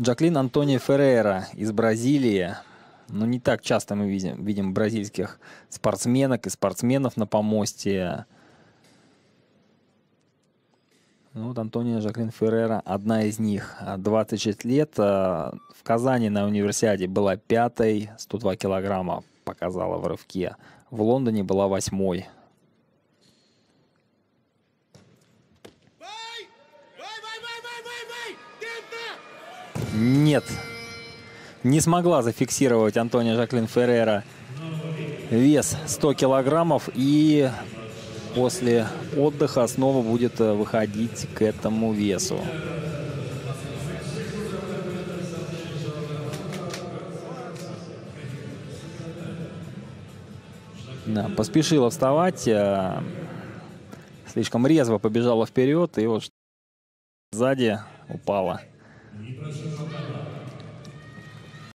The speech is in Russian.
Джаклин Антонио Феррейра из Бразилии. Ну, не так часто мы видим, видим бразильских спортсменок и спортсменов на помосте. Ну, вот Антония Жаклин Феррера одна из них. 26 лет. э, В Казани на универсиаде была пятой, 102 килограмма показала в рывке. В Лондоне была восьмой. Нет. Не смогла зафиксировать Антония Жаклин Феррера вес 100 килограммов и после отдыха снова будет э, выходить к этому весу. Да, поспешила вставать, э, слишком резво побежала вперед и вот сзади упала. E para se jogar